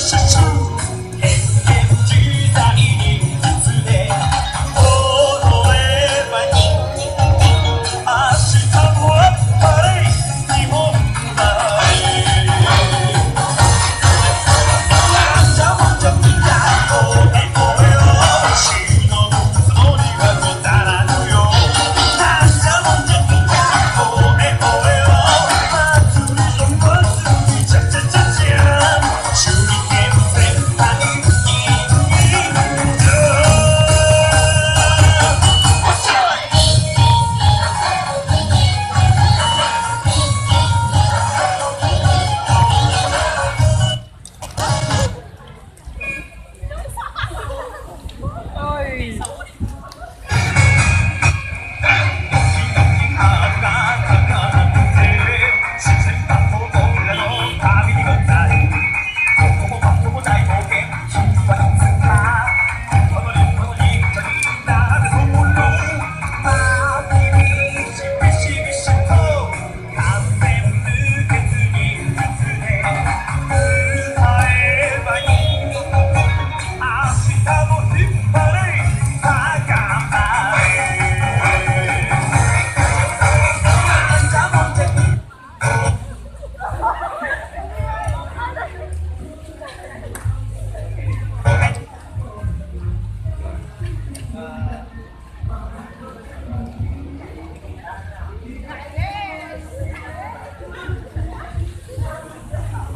生生